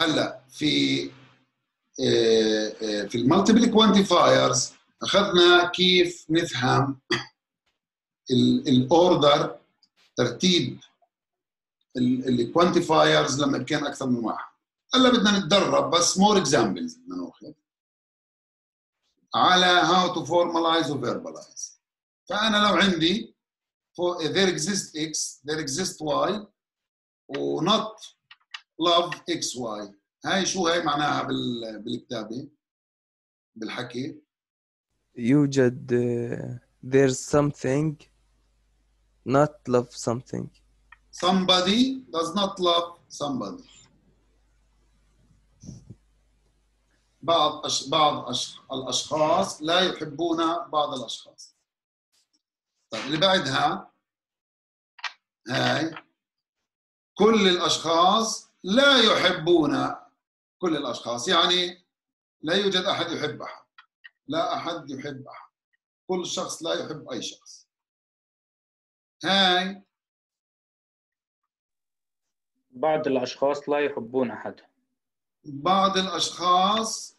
هلا في آه، آه، في ال multiple quantifiers أخذنا كيف نفهم ال order ترتيب ال quantifiers لما كان أكثر من واحد. هلا بدنا نتدرب بس more examples بدنا نأخذ. على how to formalize و verbalize فأنا لو عندي there exists x there exists y not love x y. هاي شو هاي معناها بالكتابة؟ بالحكي؟ يوجد uh, there's something not love something. Somebody does not love somebody. بعض أش... بعض أش... الأشخاص لا يحبون بعض الأشخاص. طيب اللي بعدها هاي كل الأشخاص لا يحبون كل الأشخاص. يعني لا يوجد أحد يحب احد لا أحد يحب احد كل شخص لا يحب أي شخص. هاي بعض الأشخاص لا يحبون أحد. بعض الأشخاص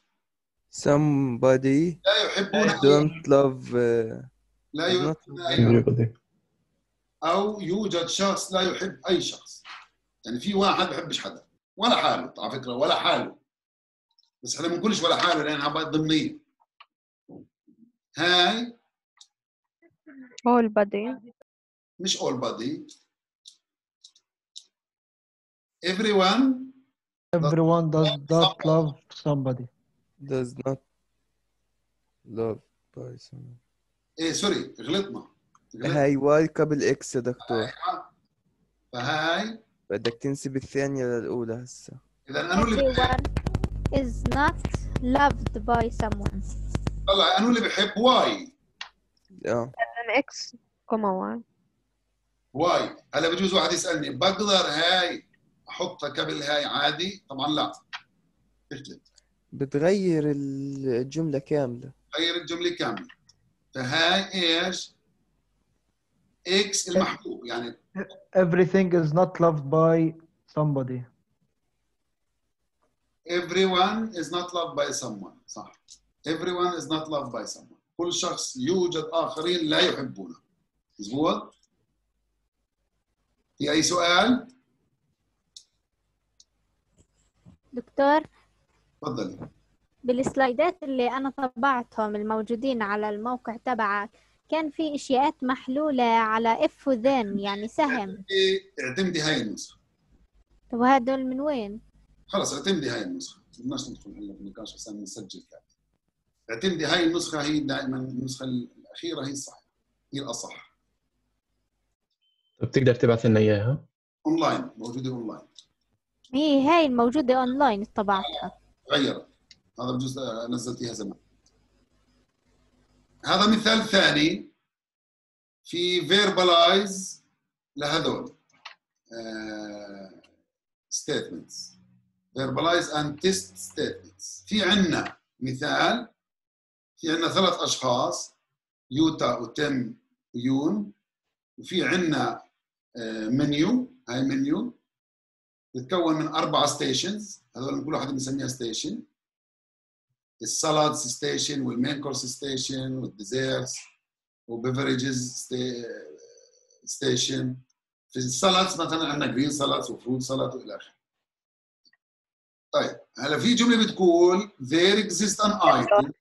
somebody لا يحبون don't love uh, لا يحبون أي everybody. أو يوجد شخص لا يحب أي شخص. يعني في واحد بحبش حدا. ولا حاله على فكرة ولا حاله. بس إحنا ما بنقولش ولا حاله لانها بقت ضمنيه هاي. All body. مش all body. Everyone Everyone does not love somebody. does not love by someone. إيه sorry غلطنا. غلطنا. هاي Y قبل X يا دكتور. فهاي. بدك تنسب الثانية للأولى هسه. إذا انو اللي Everyone is not loved by someone. طلع انو اللي بحب Y. آه. An X, comma Y. Y. هلا بجوز واحد يسألني بقدر هاي أحطها قبل هاي عادي؟ طبعا لا. بتغير الجملة كاملة. غير الجملة كاملة. فهاي إيش؟ X المحبوب يعني Everything is not loved by somebody. everyone is not loved by someone صح. Everyone is not loved by someone. كل شخص يوجد آخرين لا يحبونه. مزبوط في أي سؤال؟ دكتور تفضلي. بالسلايدات اللي أنا طبعتهم الموجودين على الموقع تبعك كان في إشياءات محلولة على إف وذن يعني سهم. إيه، اعتمدي هاي النسخة. طب هدول من وين؟ خلص اعتمدي هاي النسخة. بدناش ندخل هلا في النقاش بس نسجل كامل اعتمدي هاي النسخة هي دائما النسخة الأخيرة هي الصح. هي الأصح. طب تقدر تبعث لنا إياها؟ أونلاين موجودة أونلاين. هي هاي الموجودة أونلاين طبعتها غيرت. هذا بجوز نزلتيها زمان. هذا مثال ثاني في verbalize لهذول. statements verbalize and test statements في عندنا مثال في عندنا ثلاث أشخاص يوتا وتم ويون وفي عندنا منيو. هاي منيو. تتكون من أربع stations هذول كل واحد بنسميها station ال salads station وال main course station وال desserts و beverages station في ال salads مثلا عندنا green salads و fruit salads وإلى آخره. طيب هلا في جملة بتقول there exists an item.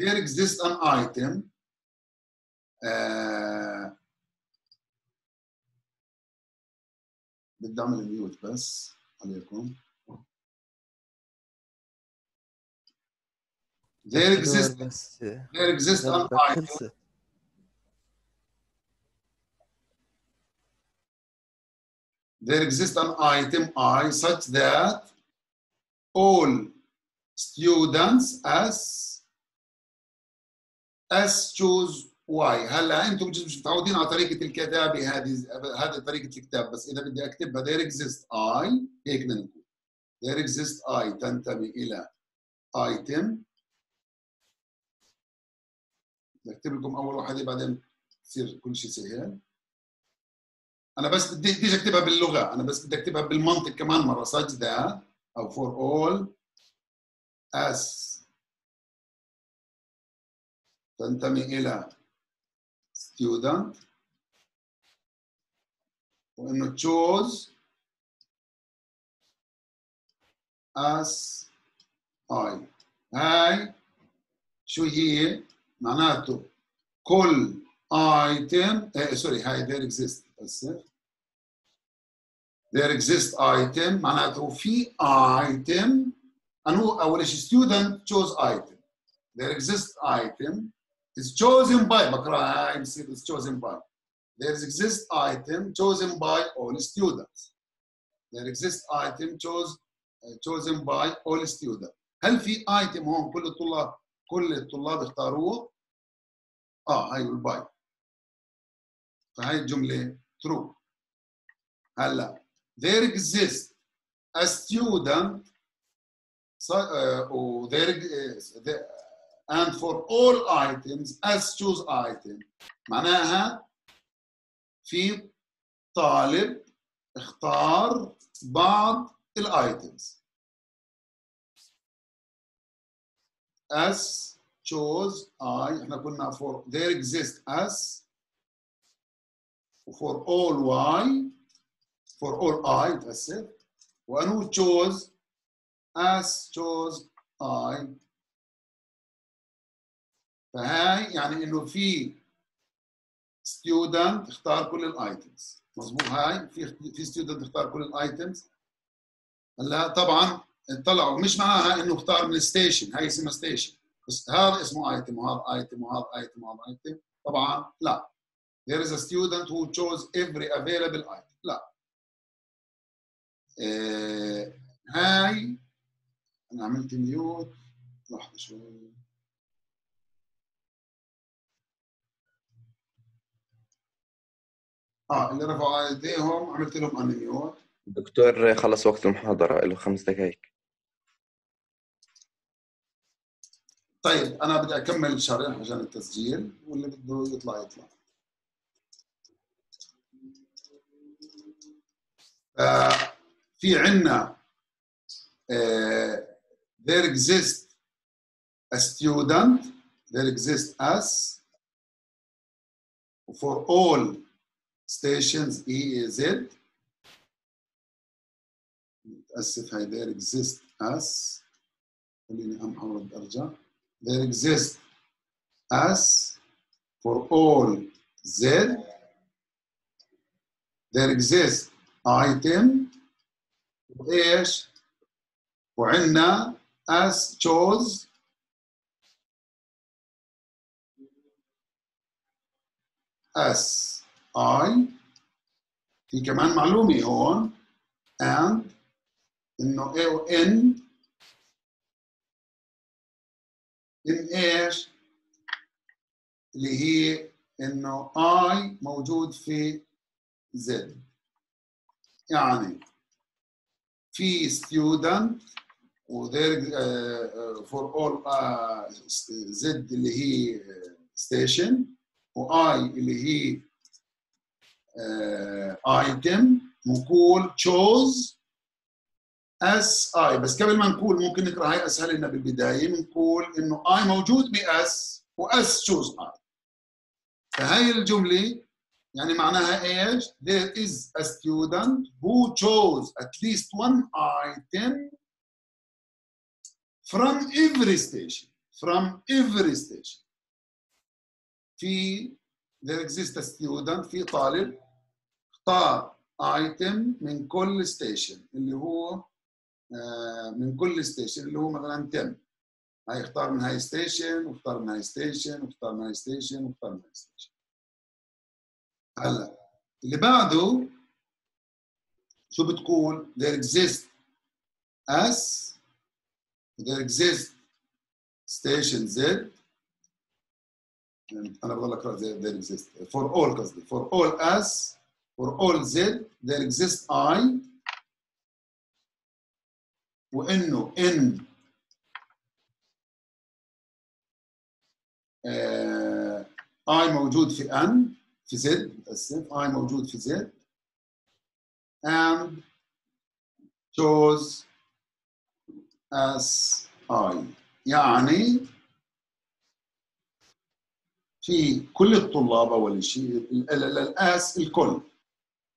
There exists an item. آه بدي أعمل mute بس عليكم. There exists there exists an item there exists an item I such that all students as as choose Y هلا أنتم مش مش متعودين على طريقه الكتابه هذه هذه طريقه الكتاب بس اذا بدي اكتبها there exists I هيك بدنا نقول there exists I تنتمي إلى item بدي اكتب لكم أول واحدة بعدين تصير كل شيء سهل أنا بس بدي بديش أكتبها باللغة أنا بس بدي أكتبها بالمنطق كمان مرة such that أو for all as تنتمي إلى student. وإنه choose as I. هاي شو هي؟ معناته كل item eh, سوري هاي there exist اسف there exist item معناته في item أنو أول شيء student chose item there exist item is chosen by بقراها بصير is chosen by there exist item chosen by all students there exist item chose chosen by all students هل في item هون كل الطلاب كل الطلاب اختاروه؟ آه هاي الباي فهي الجملة true هلا there exists a student uh, and for all items as choose item معناها في طالب اختار بعض الايتمز as chose I إحنا قلنا for there exist as for all y for all i تأسف وأنو chose S chose I. فهاي يعني إنه في student اختار كل ال items مظبوط؟ هاي في في student اختار كل ال items هلا طبعا طلعوا مش معناها إنه اختار من ال station هاي اسمها station بس هذا اسمه item وهذا item وهذا item وهذا item طبعا لا. There is a student who chose every available item. لا. آه هاي أنا عملت ميوت لحظة شوي. آه اللي رفعوا ايديهم عملت لهم ان ميوت دكتور خلص وقت المحاضرة له خمس دقائق. طيب أنا بدي أكمل شرح عشان التسجيل واللي بده يطلع يطلع. آه، في عندنا there exists a student there exists as for all stations E Z. متأسف هاي there exists as خليني أم أحاول أرجع there exists as for all Z there exists item وإيش وعندنا as chose as I في كمان معلومة هون and إنه A و N إن إيش؟ اللي هي إنه I موجود في Z. يعني في student و uh, uh, all uh, Z اللي هي station و I اللي هي uh, item. نقول as I. بس قبل ما نقول ممكن نقرأ هاي أسهل لنا بالبداية. بنقول إنه I موجود باس واس choose I. فهاي الجملة يعني معناها إيش؟ There is a student who chose at least one item from every station. From every station. في there exists a student في طالب اختار item من كل station اللي هو من كل station اللي هو مثلا 10 هاي اختار من هاي station واختار من هاي station واختار من هاي station واختار من هاي station هلأ اللي بعده شو بتقول؟ There exist S there exist station Z. أنا بضل أقرأ زي there exist. For all قصدي. For all as for all Z there exist I. وإنه إن آه I موجود في أن في زد متأسف. I موجود في زد. And chose as I. يعني في كل الطلاب اول شيء ال S الكل.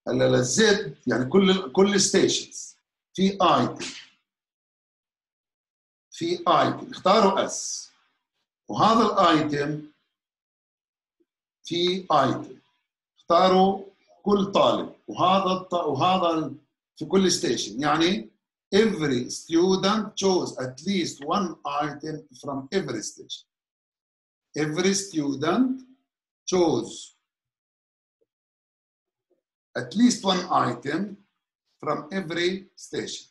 ال Z يعني كل كل stations في item في item اختاروا S وهذا ال item في item اختاروا كل طالب وهذا الط... وهذا في كل station يعني every student chose at least one item from every station every student chose at least one item from every station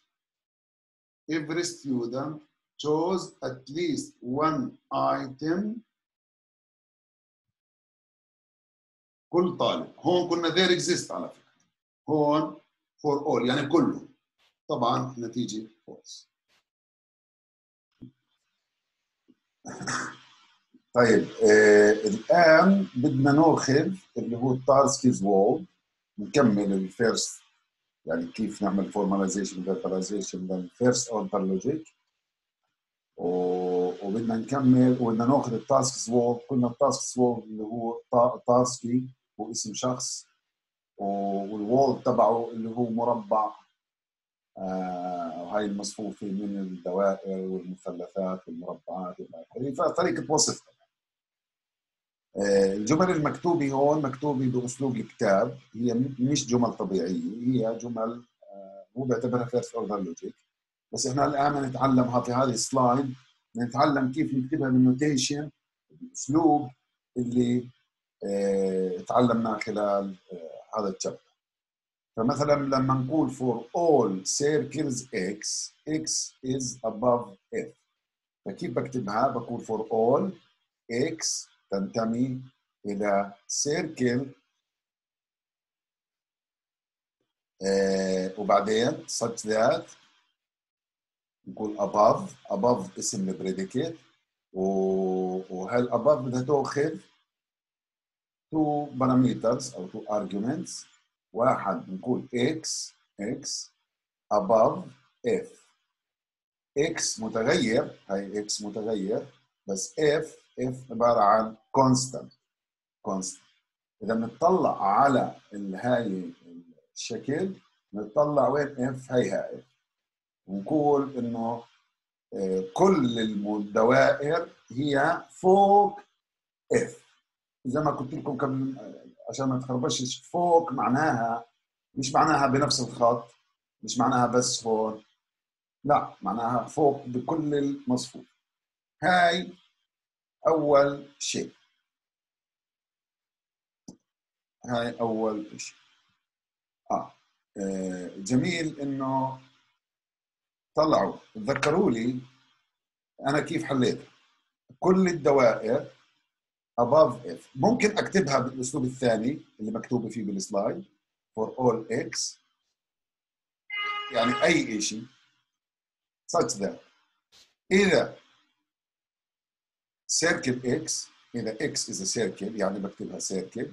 every student chose at least one item. كل طالب. هون كنا there exist على فكرة. هون for all يعني كله. طبعا نتيجة false. طيب آه الآن بدنا ناخذ اللي هو ال Tarski's World نكمل ال first يعني كيف نعمل formalization verbalization لل first order logic وبدنا نكمل وبدنا ناخذ ال Tarski's World قلنا ال Tarski's World اللي هو تا- Tarski هو اسم شخص وال world تبعه اللي هو مربع. آه، وهي المصفوفة من الدوائر والمثلثات والمربعات إلى آخره فطريقة وصفها آه، الجمل المكتوبة هون مكتوبة بأسلوب الكتاب. هي مش جمل طبيعية هي جمل آه، هو بيعتبرها first order logic بس إحنا الان نتعلمها في هذه ال slide نتعلم كيف نكتبها بال notation بالأسلوب اللي آه، تعلمناه خلال آه، هذا الشابتر. فمثلا لما نقول for all circles x x is above f. فكيف بكتبها؟ بقول for all x تنتمي إلى circle آه، وبعدين such that نقول above above اسم البريديكيت above بدها تاخذ two parameters أو two arguments. واحد نقول x x above f. X متغير هاي x متغير بس f f عبارة عن constant constant. إذا بنطلع على هاي الشكل بنطلع وين f هي هاي. ونقول إنه آه، كل الدوائر هي فوق اف زي ما قلت لكم قبل آه، عشان ما تخربشش فوق معناها مش معناها بنفس الخط مش معناها بس هون لا معناها فوق بكل المصفوف. هاي أول شيء. هاي أول شيء. آه آه، جميل إنه طلعوا تذكروا لي أنا كيف حليت. كل الدوائر above f ممكن أكتبها بالأسلوب الثاني اللي مكتوبه فيه بالسلايد for all x. يعني أي شيء such that. إذا circle x إذا x is a circle يعني بكتبها circle.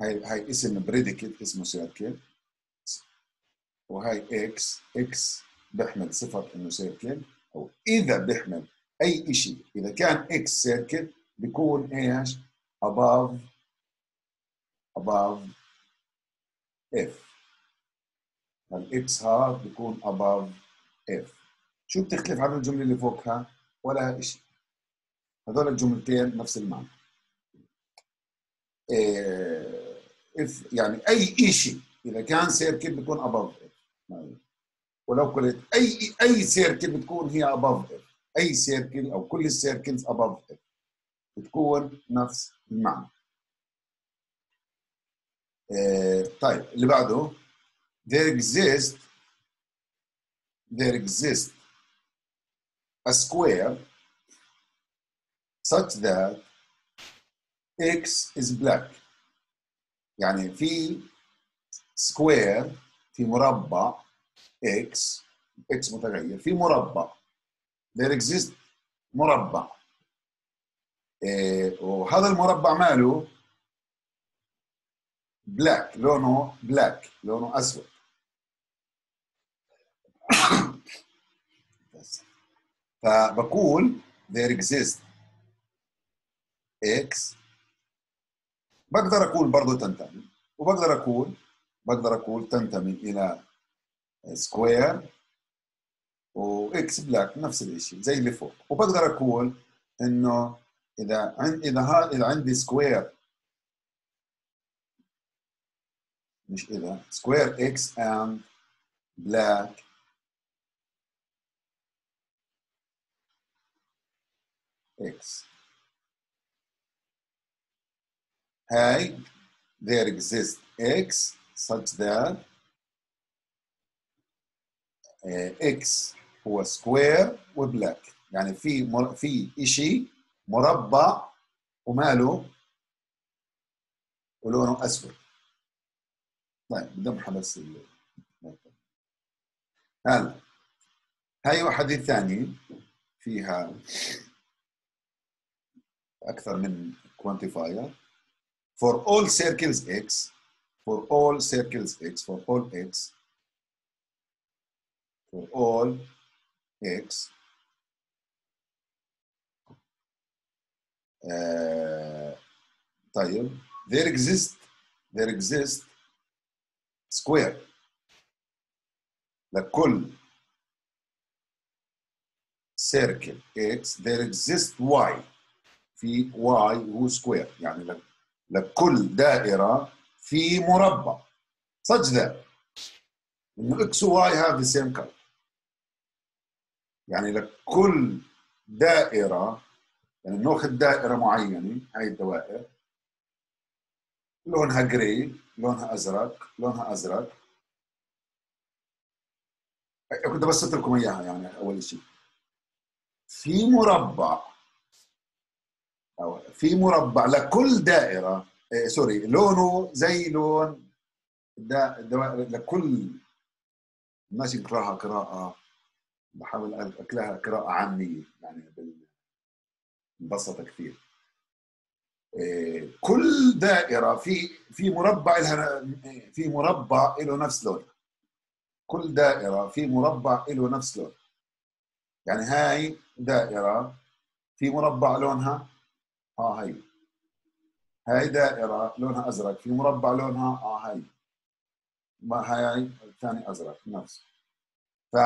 هاي هاي اسم predicate اسمه circle. وهاي إكس إكس بيحمل صفه إنه circle أو إذا بيحمل أي شيء إذا كان x circle بيكون إيش؟ above above f. ال x هذا بيكون above f. شو بتختلف عن الجملة اللي فوقها؟ ولا شيء هذول الجملتين نفس المعنى. إيه if يعني أي شيء إذا كان circle بيكون above. ولو قلت أي أي circle بتكون هي above f أي circle أو كل ال circles above f بتكون نفس المعنى. آه، طيب اللي بعده. There exist there exists a square such that x is black. يعني في سكوير في مربع x x متغير. في مربع. There exists مربع. إيه وهذا المربع ماله؟ black لونه black لونه أسود. فبقول there exist x. بقدر أقول برضه تنتمي وبقدر أقول بقدر أقول تنتمي إلى square و x black نفس الشيء زي اللي فوق. وبقدر أقول إنه إذا عن إذا ها إذا عندي square مش إذا square x and black x هاي there exists x. such that uh, x هو square و black يعني في مر... في شيء مربع وماله ولونه أسود. طيب بدي بس ال- هلا هاي واحدة ثانية فيها أكثر من quantifier. For all circles x for all circles x for all x for all x آه، طيب there exist there exist square لكل circle x there exists y في y هو سكوير يعني لك- لكل دائرة في مربع. such that انه x و y have the same color. يعني لكل دائرة يعني ناخذ دائرة معينة هاي الدوائر. لونها جراي لونها أزرق لونها أزرق. كنت بس لكم إياها يعني أول شيء في مربع. أو في مربع لكل دائرة سوري لونه زي لون دا الدوائر لكل ماشي بقراها قراءة. بحاول أكلها قراءة عامية يعني مبسطة كثير. إيه، كل دائرة في في مربع لها في مربع له نفس لون. كل دائرة في مربع له نفس لون. يعني هاي دائرة في مربع لونها آه هي هاي دائرة لونها أزرق في مربع لونها آه هاي. ما هاي الثاني أزرق نفس. ف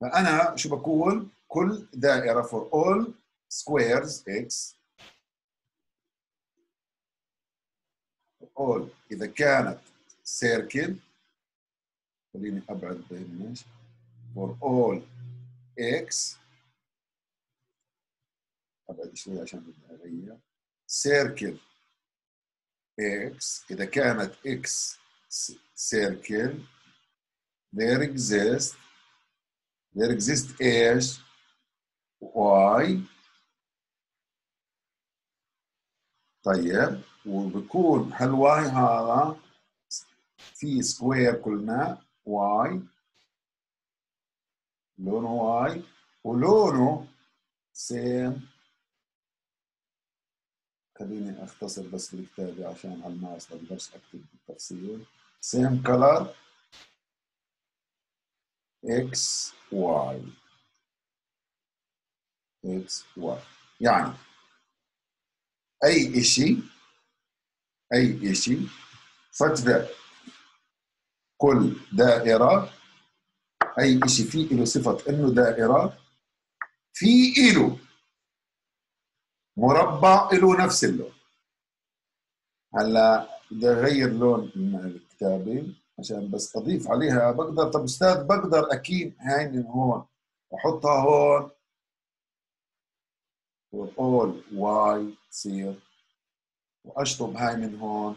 فأنا شو بقول كل دائرة for all squares x. all إذا كانت circle خليني أبعد بينش for all x. أبعد شوي عشان بدي أغير circle. X إذا كانت x circle there exists there exists إيش؟ y طيب وبكون هالواي هذا؟ في square قلنا y. لونه y. ولونه same خليني أختصر بس بالكتابة عشان الناس ما بقدرش أكتب بالتفصيل. same color إكس واي إكس واي يعني أي شيء أي شيء that كل دائرة أي شيء فيه له صفة إنه دائرة في إله مربع له نفس اللون. هلا بدي أغير لون الكتابة عشان بس أضيف عليها. بقدر طب أستاذ بقدر أكيد هاي من هون. وأحطها هون. All y تصير وأشطب هاي من هون.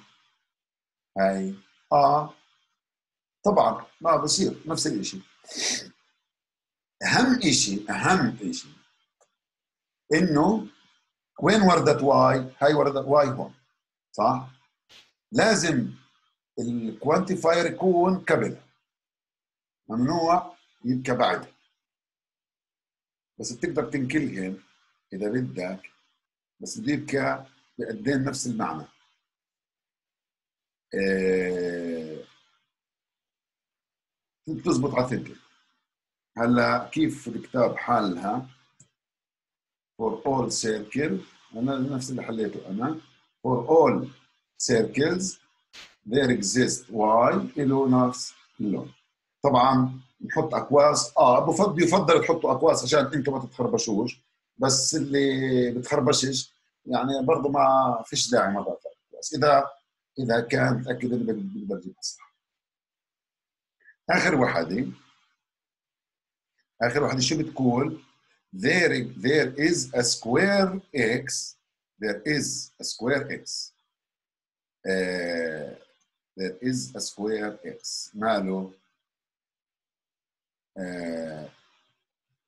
هاي. آه. طبعا ما بصير. نفس الشيء أهم شيء أهم شيء إنه وين وردت y؟ هاي وردت y هون صح؟ لازم ال quantifier يكون قبلها ممنوع يبقى بعدها بس بتقدر تنكلهم إذا بدك بس بده يبقى بقدين نفس المعنى. آه، بتزبط على ثقل هلا كيف الكتاب حلها for all circle أنا نفس اللي حليته أنا. For all circles there exist y له نفس اللون طبعا نحط اكواس آه بفضل يفضل تحطوا اكواس عشان أنتم ما تتخربشوش. بس اللي بتخربشش يعني برضه ما فيش داعي مرات الاكواس إذا إذا كان متاكد إنه بيقدر يجيبها صح آخر وحدة. آخر وحدة شو بتقول؟ there there is a square x there is a square x uh, there is a square x ماله uh,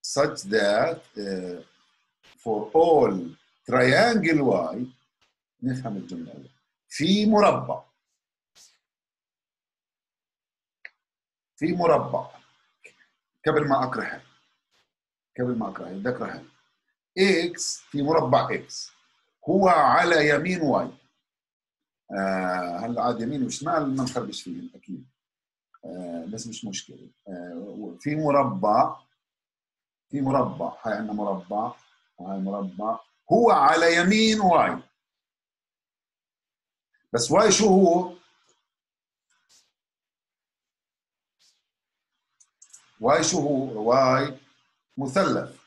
such that uh, for all triangle y نفهم الجملة أول. في مربع في مربع قبل ما اقرا هاي بدي اقرا هاي x في مربع x. هو على يمين y. آه هلا عاد يمين وشمال ما نخربش فيهم أكيد. آه بس مش مشكلة. آه في مربع. في مربع. هاي عندنا مربع. وهاي مربع. هو على يمين y. بس y شو هو؟ y شو هو؟ y مثلث.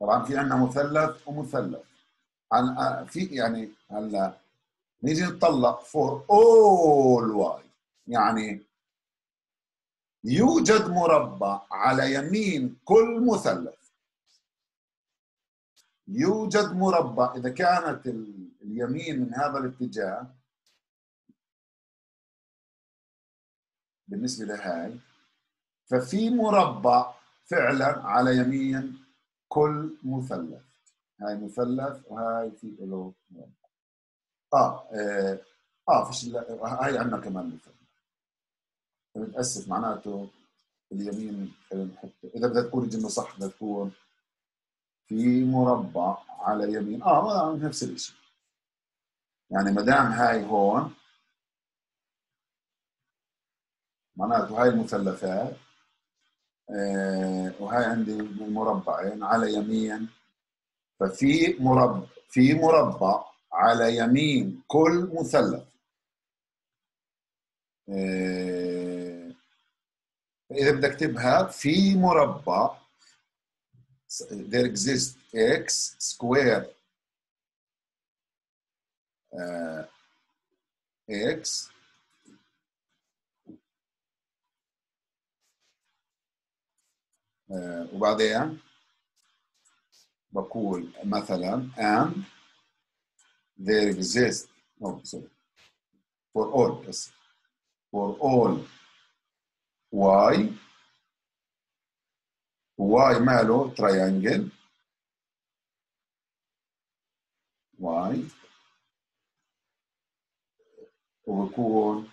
طبعا في عندنا مثلث ومثلث. عن في يعني هلا نيجي نطلق for all y يعني يوجد مربع على يمين كل مثلث. يوجد مربع. إذا كانت اليمين من هذا الاتجاه بالنسبة لهاي ففي مربع فعلا على يمين كل مثلث. هاي مثلث وهاي في له آه آه, آه فيش هاي عندنا كمان مثلث متاسف معناته اليمين خلينا نحط إذا بدها تكون الجمله صح بدها تكون في مربع على يمين. آه نفس الشيء يعني ما دام هاي هون معناته هاي المثلثات وهاي عندي مربعين على يمين. ففي مربع في مربع على يمين كل مثلث. آه إذا بدك تكتبها في مربع there exists x square. uh, x وبعدين بقول مثلا and there exists oh, sorry for all بس for all y y ماله triangle y وبكون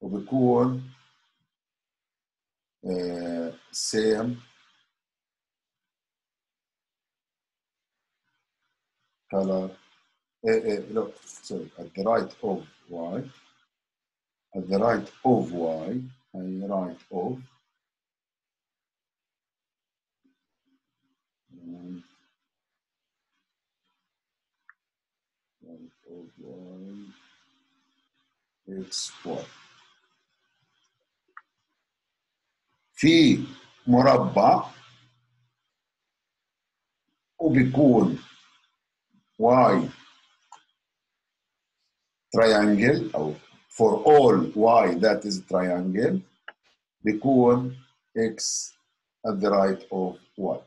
وبكون uh, same color uh, uh, look sorry at the right of y at the right of y أي right of right of y x y في مربع وبيكون y triangle أو for all y that is triangle بيكون x at the right of y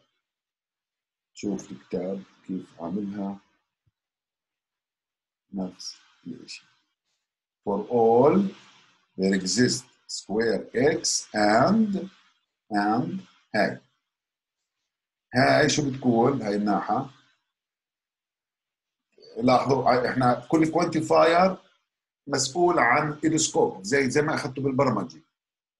شوف الكتاب كيف عاملها نفس الشيء for all there exists square x and and هاي. هاي شو بتكون هاي الناحية. لاحظوا إحنا كل quantifier مسؤول عن ال scope زي زي ما أخذته بالبرمجة.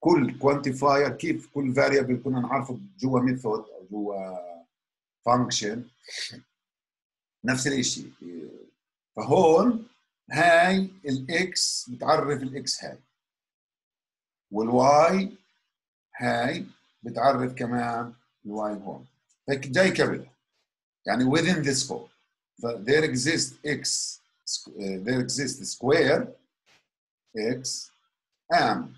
كل quantifier كيف كل variable كنا نعرفه جوا method أو جوا function نفس الشيء فهون هاي ال x بتعرف ال x هاي. وال y هاي بتعرف كمان ال y هون. هيك جاي قبلها يعني within this ف there exists x uh, there exists square x and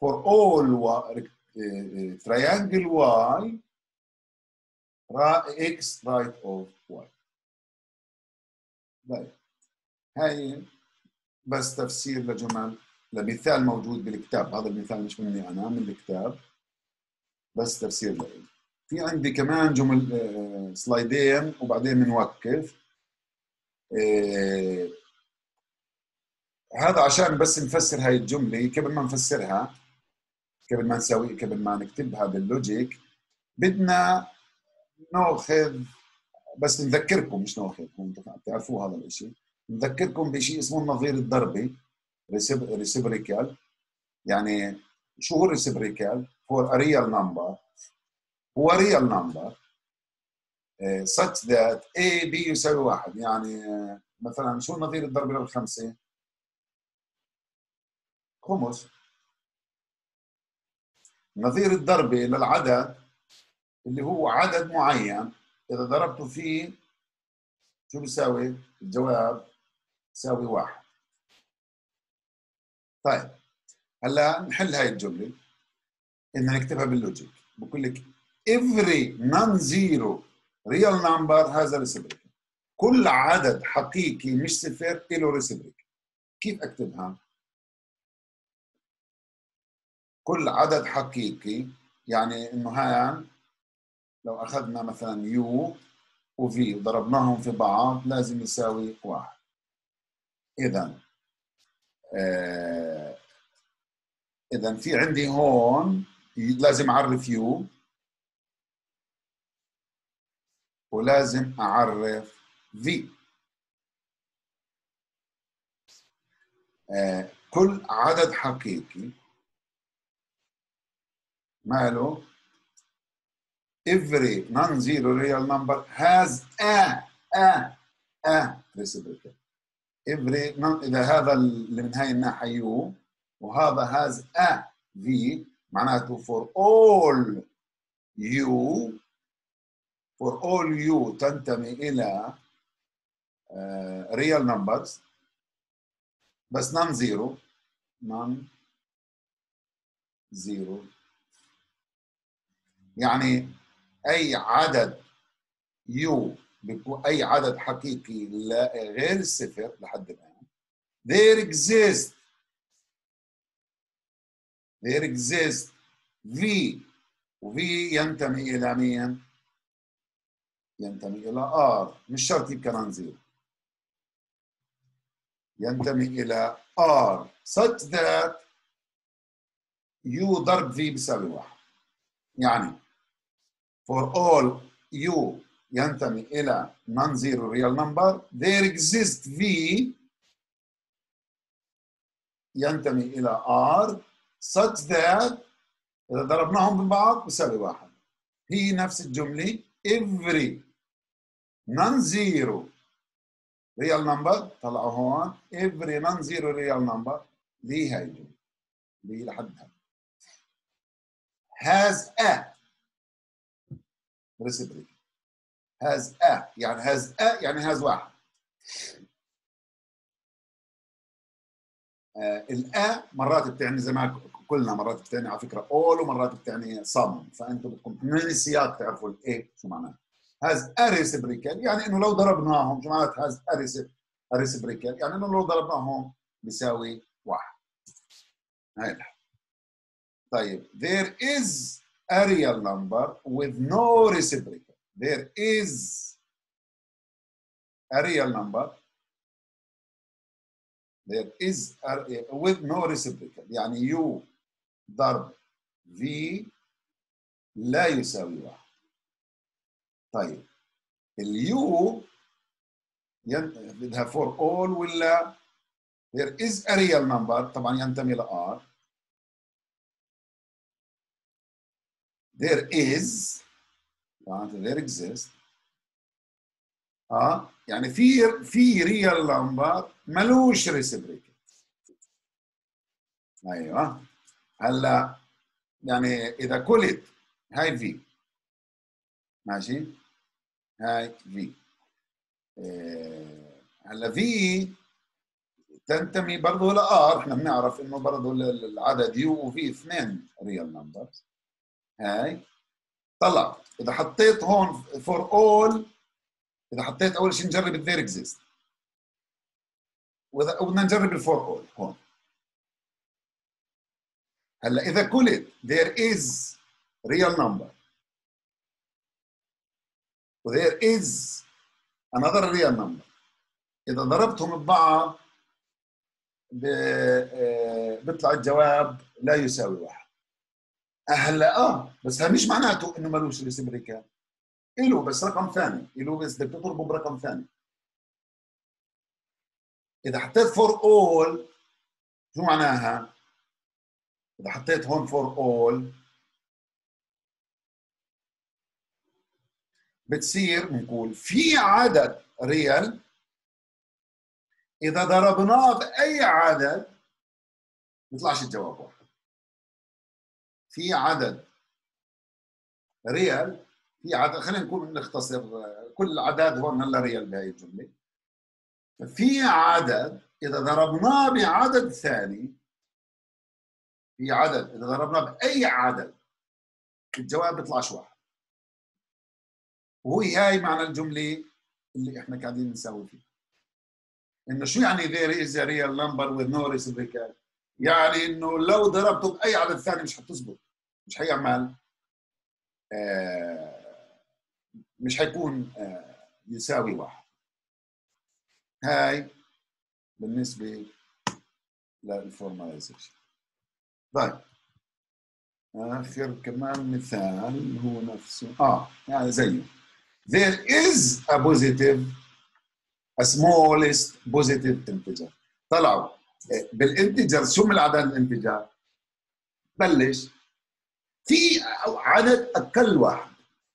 for all y, uh, triangle y x right of y. طيب هاي بس تفسير لجمل لمثال موجود بالكتاب. هذا المثال مش مني أنا من الكتاب. بس تفسير له في عندي كمان جمل آه، سلايدين وبعدين بنوقف آه، هذا عشان بس نفسر هاي الجملة قبل ما نفسرها قبل ما نسوي قبل ما نكتبها بال logic بدنا ناخذ بس نذكركم مش ناخذ بتعرفوا هذا الشيء نذكركم بشيء اسمه النظير الضربي reciprocal يعني شو هو ال reciprocal؟ For a real number. هو real number. uh, such that A B يساوي واحد. يعني uh, مثلا شو النظير الضربي للخمسة؟ خمس. نظير الضربي للعدد اللي هو عدد معين. إذا ضربته فيه شو بيساوي؟ الجواب يساوي واحد. طيب هلا نحل هاي الجملة. إننا نكتبها باللوجيك. بقول لك every non-zero real number has a reciprocal. كل عدد حقيقي مش صفر له reciprocal. كيف أكتبها؟ كل عدد حقيقي يعني إنه هان لو أخذنا مثلا يو وفي وضربناهم في بعض لازم يساوي واحد. إذا آه إذا في عندي هون لازم أعرف يو ولازم أعرف في. آه كل عدد حقيقي ماله؟ Every non-zero real number has a a a reciprocal. Every non إذا هذا اللي من هاي الناحية يو وهذا has a v معناته for all u for all u تنتمي إلى uh, real numbers. بس non zero. Non zero. يعني أي عدد u بيكون أي عدد حقيقي لا غير الصفر لحد الآن. There exist there exist v و v ينتمي إلى مين؟ ينتمي إلى r مش شرط يبقى zero ينتمي إلى r such that u ضرب v بيساوي واحد يعني for all u ينتمي إلى non-zero real number there exists v ينتمي إلى r such that إذا ضربناهم ببعض بيساوي واحد. هي نفس الجملة. Every non-zero real number طلعوا هون. Every non-zero real number دي هاي الجملة. دي لحد has a reciprocal. Has a يعني has a يعني has واحد. آه الأ مرات بتعني زي ما قلنا مرات بتعني على فكرة all ومرات بتعني some فأنتم بدكم من السياق تعرفوا الإيه شو معناه has a reciprocal يعني إنه لو ضربناهم شو معنات has a reciprocal يعني إنه لو ضربناهم بيساوي واحد هاي طيب there is a real number with no reciprocal. There is a real number. There is a, with no reciprocal. يعني u ضرب v لا يساوي واحد. طيب ال u بدها for all ولا there is a real number طبعا ينتمي ل r. There is معناته there exists. آه يعني في في real number ملوش reciprocal أيوه. هلا يعني إذا قلت هاي في ماشي؟ هاي في إيه، هلا في تنتمي برضه لار إحنا بنعرف إنه برضه ال- العدد يو وفي اثنين ريال نمبرز هاي. طلع إذا حطيت هون فور اول إذا حطيت أول شيء نجرب الذير اكزيست واذا بدنا نجرب الفور اول هون. هلا إذا قلت there is real number. و there is another real number. إذا ضربتهم ببعض آه، بيطلع الجواب لا يساوي واحد. هلا آه بس هذا مش معناته إنه ملوش ريسبريكال له بس رقم ثاني. له بس بدك تضربه برقم ثاني. إذا حطيت for all شو معناها؟ إذا حطيت هون for all بتصير بنقول في عدد real إذا ضربناه بأي عدد بيطلعش الجواب واحد. في عدد ريال في عدد خلينا نكون نختصر كل الاعداد هون هلا ريال بهي الجملة. في عدد إذا ضربناه بعدد ثاني في عدد إذا ضربناه بأي عدد الجواب بيطلعش واحد وهي هاي معنى الجملة اللي إحنا قاعدين نساوي فيها. إنه شو يعني there is a real number with no reciprocal يعني إنه لو ضربته بأي عدد ثاني مش حتزبط مش حيعمل آه مش حيكون آه يساوي واحد. هاي بالنسبة للفورماليزيشن طيب. آخر كمان مثال هو نفسه آه يعني زيه there is a positive a smallest positive integer. طلعوا. آه، بال integer شو من الاعداد ال integer؟ بلش. في عدد أقل واحد.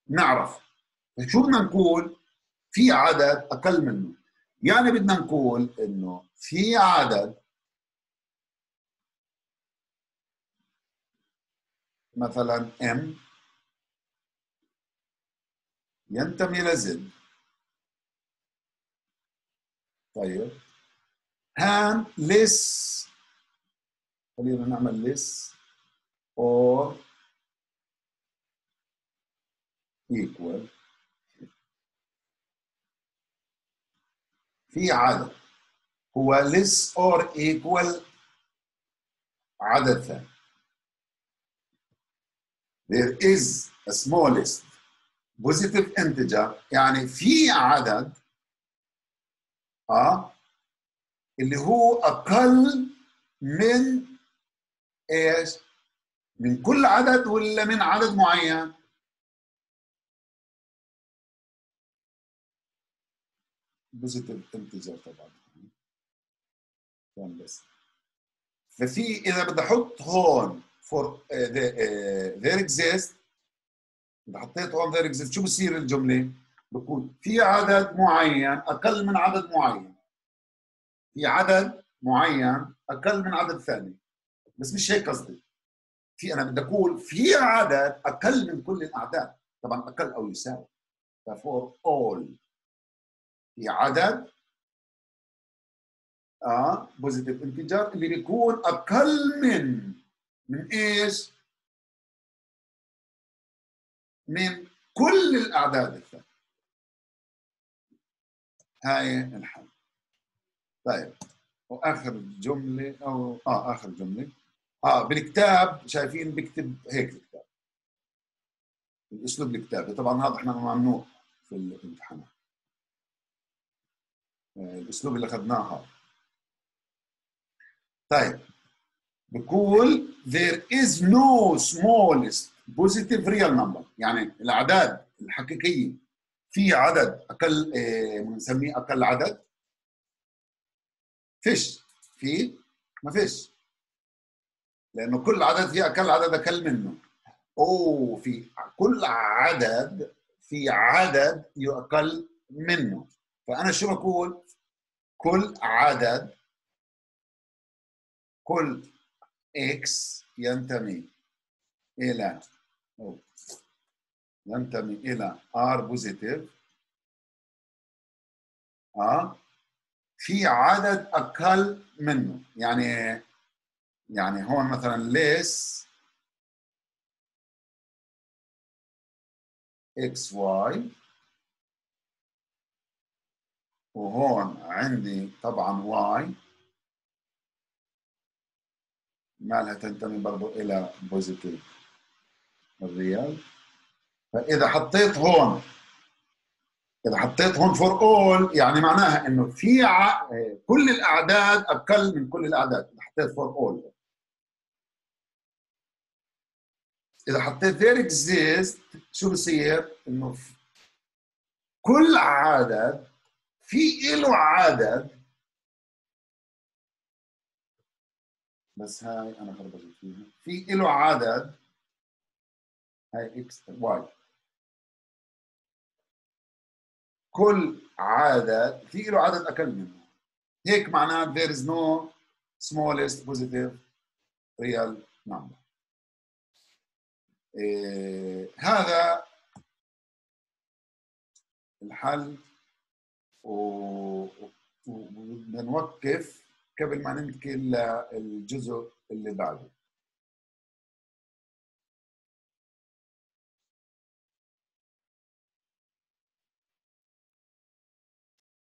نعرف. شو بدنا نقول؟ في عدد أقل منه. يعني بدنا نقول إنه في عدد مثلا m ينتمي ل Z طيب. هان ليس. خلينا نعمل ليس. or equal في عدد. هو less or equal عدد ثاني there is a smallest positive integer يعني في عدد آه اللي هو أقل من إيش؟ من كل عدد ولا من عدد معين؟ positive integer طبعا كان بس ففي إذا بدي أحط هون for there exist. اذا حطيت هون there exist. شو بصير الجملة؟ بكون في عدد معين أقل من عدد معين. في عدد معين أقل من عدد ثاني. بس مش هيك قصدي. في أنا بدي أقول في عدد أقل من كل الأعداد. طبعا أقل أو يساوي. for all في عدد آه positive integer اللي بيكون أقل من من إيش؟ من كل الأعداد الثانية. هاي الحل. طيب. وآخر جملة أو آه آخر جملة. آه بالكتاب شايفين بكتب هيك الكتاب. الأسلوب الكتابي. طبعا هذا إحنا ممنوع في الامتحانات. آه، الأسلوب اللي أخذناه هذا. طيب. بقول there is no smallest positive real number. يعني الأعداد الحقيقية في عدد أقل آه، بنسميه أقل عدد. فيش. في؟ ما فيش. لأنه كل عدد في أقل عدد أقل منه. أوه في كل عدد في عدد يقل منه. فأنا شو بقول؟ كل عدد كل x ينتمي إلى أو ينتمي إلى R positive آه في عدد أقل منه. يعني يعني هون مثلا ليس x y وهون عندي طبعا y. مالها تنتمي برضو إلى positive. ال real. فإذا حطيت هون إذا حطيت هون for all يعني معناها إنه في ع... كل الأعداد أقل من كل الأعداد. إذا حطيت for all إذا حطيت there exist شو بصير؟ في كل عدد في له عدد بس هاي أنا خربطت فيها. في له عدد. هاي x y كل عدد في له عدد أقل منه. هيك معناه there is no smallest positive real number. إيه هذا الحل. و- وبدنا نوقف قبل ما ننتقل للجزء اللي بعده.